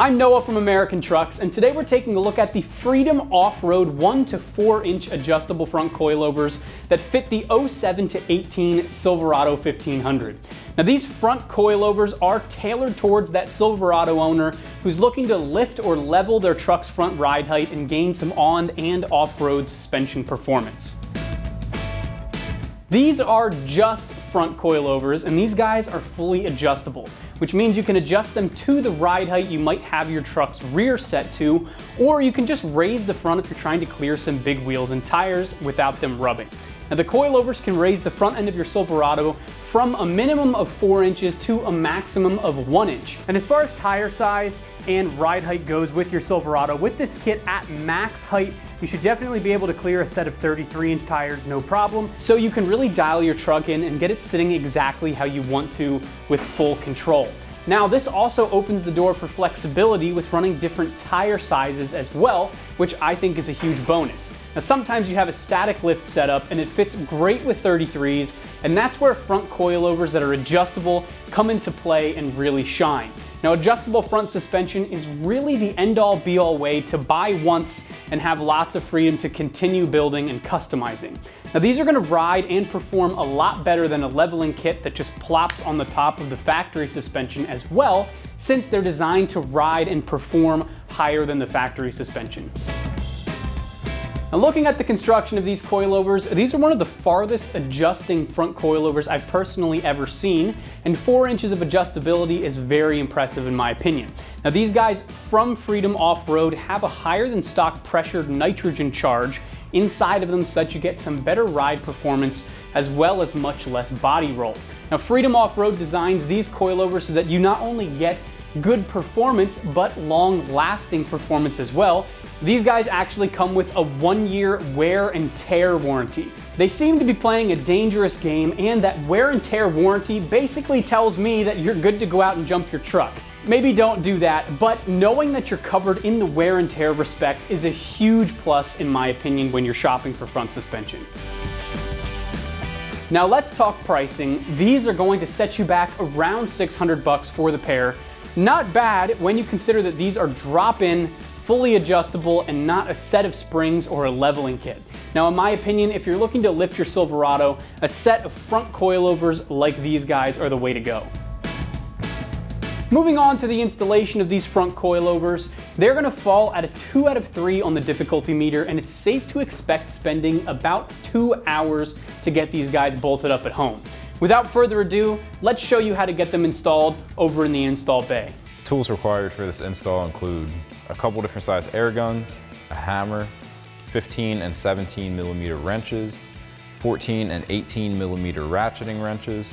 I'm Noah from American Trucks, and today we're taking a look at the Freedom Off-Road 1 to 4 inch adjustable front coilovers that fit the 07 to 18 Silverado 1500. Now these front coilovers are tailored towards that Silverado owner who's looking to lift or level their truck's front ride height and gain some on and off-road suspension performance. These are just front coilovers and these guys are fully adjustable, which means you can adjust them to the ride height you might have your truck's rear set to, or you can just raise the front if you're trying to clear some big wheels and tires without them rubbing. Now the coilovers can raise the front end of your Silverado from a minimum of 4 inches to a maximum of 1 inch. And as far as tire size and ride height goes with your Silverado, with this kit at max height, you should definitely be able to clear a set of 33 inch tires no problem. So you can really dial your truck in and get it sitting exactly how you want to with full control. Now this also opens the door for flexibility with running different tire sizes as well, which I think is a huge bonus. Now sometimes you have a static lift setup and it fits great with 33s, and that's where front coilovers that are adjustable come into play and really shine. Now adjustable front suspension is really the end-all be-all way to buy once and have lots of freedom to continue building and customizing. Now these are gonna ride and perform a lot better than a leveling kit that just plops on the top of the factory suspension as well, since they're designed to ride and perform higher than the factory suspension. Now looking at the construction of these coilovers, these are one of the farthest adjusting front coilovers I've personally ever seen, and 4 inches of adjustability is very impressive in my opinion. Now these guys from Freedom Off-Road have a higher than stock pressured nitrogen charge inside of them so that you get some better ride performance as well as much less body roll. Now Freedom Off-Road designs these coilovers so that you not only get good performance, but long lasting performance as well. These guys actually come with a one year wear and tear warranty. They seem to be playing a dangerous game and that wear and tear warranty basically tells me that you're good to go out and jump your truck. Maybe don't do that, but knowing that you're covered in the wear and tear respect is a huge plus in my opinion when you're shopping for front suspension. Now let's talk pricing. These are going to set you back around 600 bucks for the pair, not bad when you consider that these are drop-in, fully adjustable, and not a set of springs or a leveling kit. Now, in my opinion, if you're looking to lift your Silverado, a set of front coilovers like these guys are the way to go. Moving on to the installation of these front coilovers, they're gonna fall at a two out of three on the difficulty meter, and it's safe to expect spending about two hours to get these guys bolted up at home. Without further ado, let's show you how to get them installed over in the install bay. Tools required for this install include a couple different size air guns, a hammer, 15 and 17 millimeter wrenches, 14 and 18 millimeter ratcheting wrenches,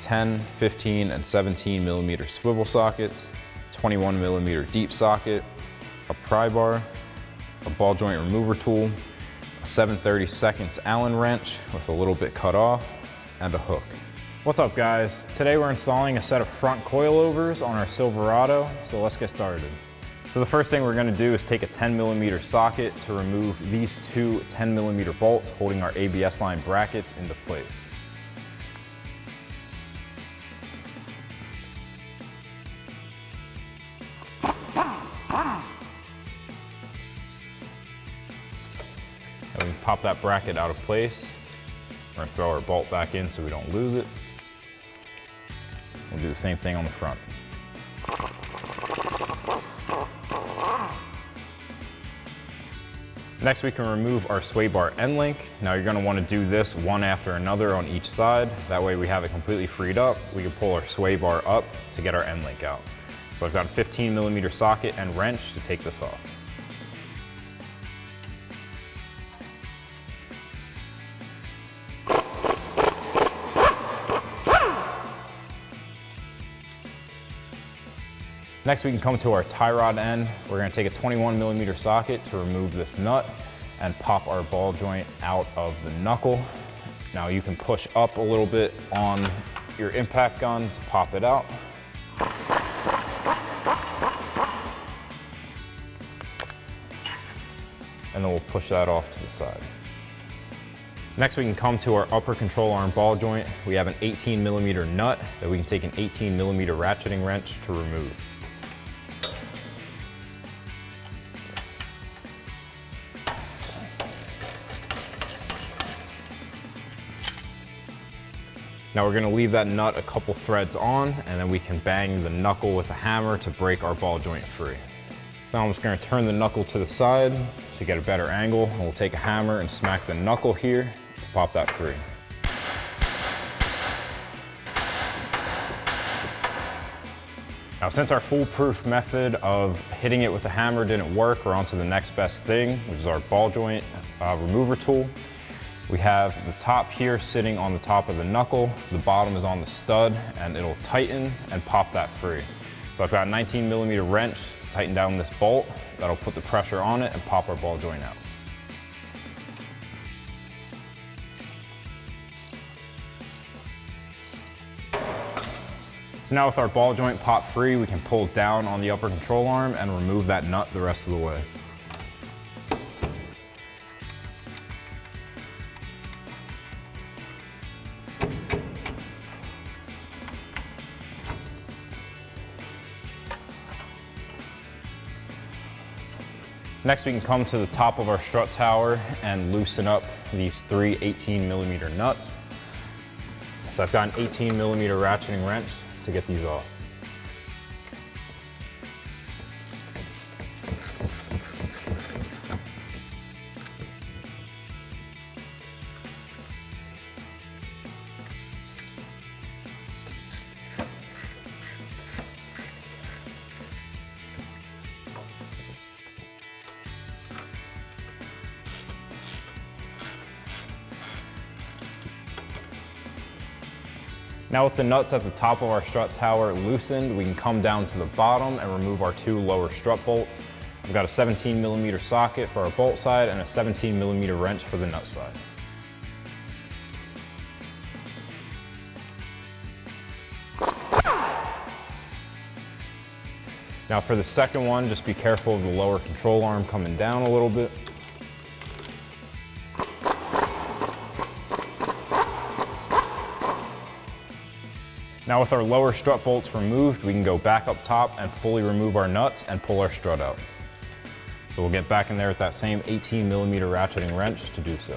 10, 15, and 17 millimeter swivel sockets, 21 millimeter deep socket, a pry bar, a ball joint remover tool, a 730 seconds Allen wrench with a little bit cut off, and a hook. What's up guys? Today we're installing a set of front coilovers on our Silverado, so let's get started. So the first thing we're gonna do is take a 10 millimeter socket to remove these two 10 millimeter bolts holding our ABS line brackets into place. And we pop that bracket out of place we're gonna throw our bolt back in so we don't lose it. We'll do the same thing on the front. Next we can remove our sway bar end link. Now you're gonna wanna do this one after another on each side. That way we have it completely freed up. We can pull our sway bar up to get our end link out. So I've got a 15 millimeter socket and wrench to take this off. Next we can come to our tie rod end. We're gonna take a 21 millimeter socket to remove this nut and pop our ball joint out of the knuckle. Now you can push up a little bit on your impact gun to pop it out. And then we'll push that off to the side. Next we can come to our upper control arm ball joint. We have an 18 millimeter nut that we can take an 18 millimeter ratcheting wrench to remove. Now we're gonna leave that nut a couple threads on and then we can bang the knuckle with a hammer to break our ball joint free. So I'm just gonna turn the knuckle to the side to get a better angle. And we'll take a hammer and smack the knuckle here to pop that free. Now since our foolproof method of hitting it with a hammer didn't work, we're on to the next best thing, which is our ball joint uh, remover tool. We have the top here sitting on the top of the knuckle, the bottom is on the stud, and it'll tighten and pop that free. So I've got a 19 millimeter wrench to tighten down this bolt, that'll put the pressure on it and pop our ball joint out. So now with our ball joint pop free, we can pull down on the upper control arm and remove that nut the rest of the way. Next, we can come to the top of our strut tower and loosen up these three 18 millimeter nuts. So I've got an 18 millimeter ratcheting wrench to get these off. Now with the nuts at the top of our strut tower loosened, we can come down to the bottom and remove our two lower strut bolts. We've got a 17 millimeter socket for our bolt side and a 17 millimeter wrench for the nut side. Now for the second one, just be careful of the lower control arm coming down a little bit. Now with our lower strut bolts removed, we can go back up top and fully remove our nuts and pull our strut out. So we'll get back in there with that same 18 millimeter ratcheting wrench to do so.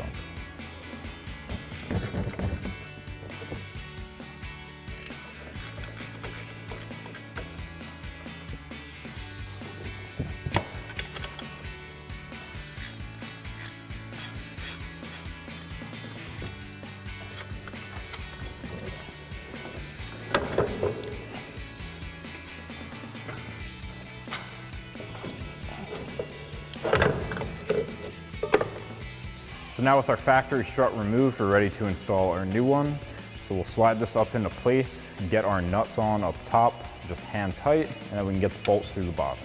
So now with our factory strut removed, we're ready to install our new one. So we'll slide this up into place, get our nuts on up top, just hand tight, and then we can get the bolts through the bottom.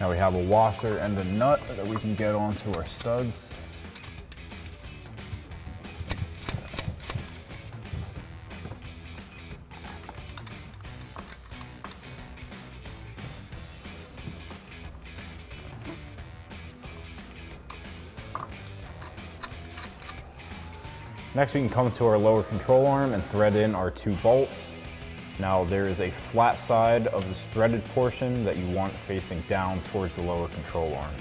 Now we have a washer and a nut that we can get onto our studs. Next we can come to our lower control arm and thread in our two bolts. Now there is a flat side of this threaded portion that you want facing down towards the lower control arm.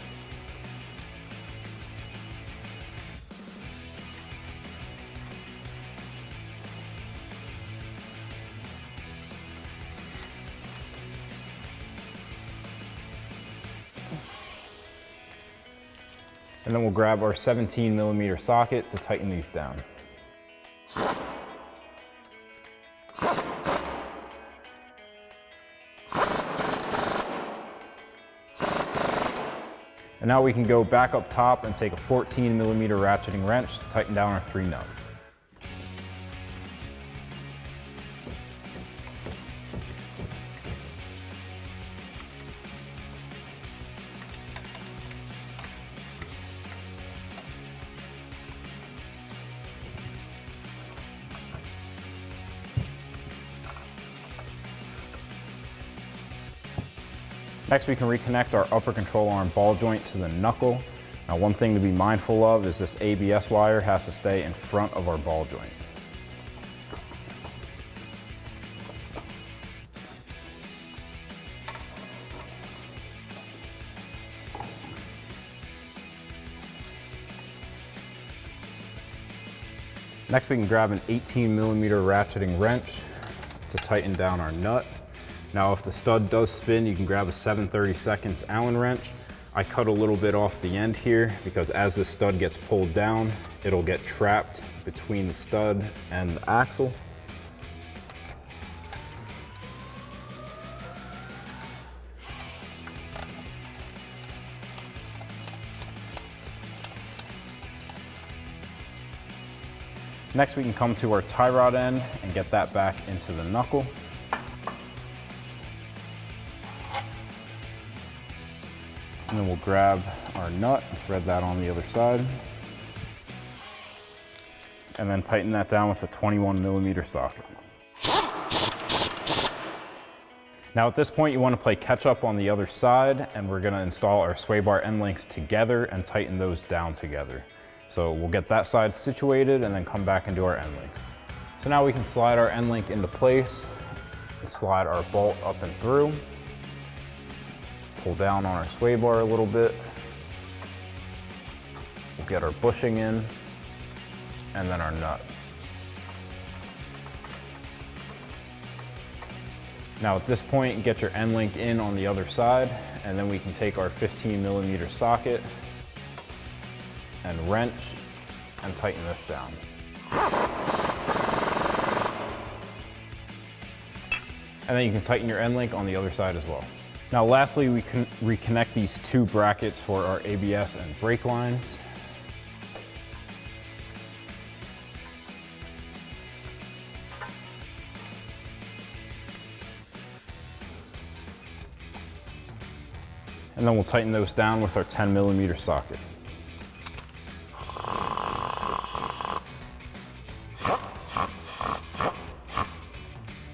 And then we'll grab our 17 millimeter socket to tighten these down. And now we can go back up top and take a 14 millimeter ratcheting wrench to tighten down our three nuts. Next, we can reconnect our upper control arm ball joint to the knuckle. Now, one thing to be mindful of is this ABS wire has to stay in front of our ball joint. Next, we can grab an 18 millimeter ratcheting wrench to tighten down our nut. Now, if the stud does spin, you can grab a 7 seconds Allen wrench. I cut a little bit off the end here because as the stud gets pulled down, it'll get trapped between the stud and the axle. Next, we can come to our tie rod end and get that back into the knuckle. And then we'll grab our nut and thread that on the other side. And then tighten that down with a 21 millimeter socket. Now at this point, you wanna play catch up on the other side and we're gonna install our sway bar end links together and tighten those down together. So we'll get that side situated and then come back and do our end links. So now we can slide our end link into place, slide our bolt up and through, pull down on our sway bar a little bit. We'll get our bushing in and then our nut. Now at this point, get your end link in on the other side and then we can take our 15 millimeter socket and wrench and tighten this down. And then you can tighten your end link on the other side as well. Now lastly, we can reconnect these two brackets for our ABS and brake lines. And then we'll tighten those down with our 10 millimeter socket.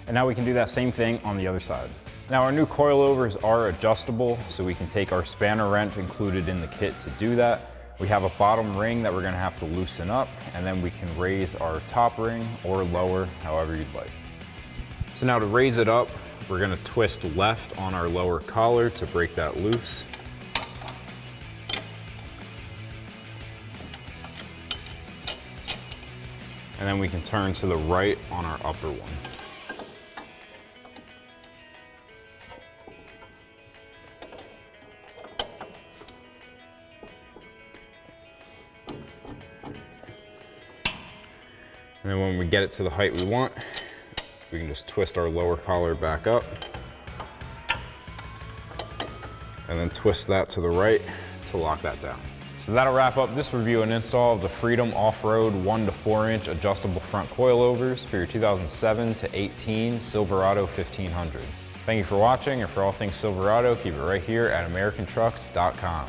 And now we can do that same thing on the other side. Now our new coilovers are adjustable, so we can take our spanner wrench included in the kit to do that. We have a bottom ring that we're gonna have to loosen up, and then we can raise our top ring or lower, however you'd like. So now to raise it up, we're gonna twist left on our lower collar to break that loose. And then we can turn to the right on our upper one. When we get it to the height we want, we can just twist our lower collar back up and then twist that to the right to lock that down. So that'll wrap up this review and install of the Freedom Off-Road 1 to 4 inch adjustable front coilovers for your 2007 to 18 Silverado 1500. Thank you for watching and for all things Silverado, keep it right here at AmericanTrucks.com.